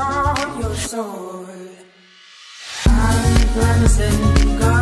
have your soul. I'm promising God